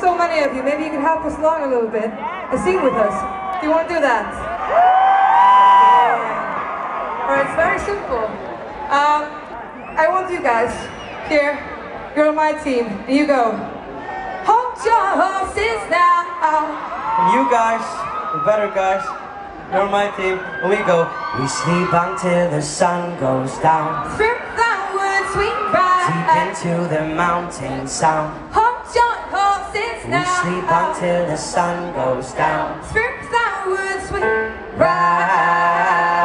So many of you. Maybe you can help us along a little bit and sing with us. Do you want to do that? Yeah. Alright, it's very simple. Um, I want you guys here. You're on my team. And you go. Hold your horses now. And you guys, the better guys, you're my team. And we go. We sleep until the sun goes down. Through the woods we ride. Deep into the mountain sound. Hold your horses We now. sleep until the sun goes down. Through the woods we ride.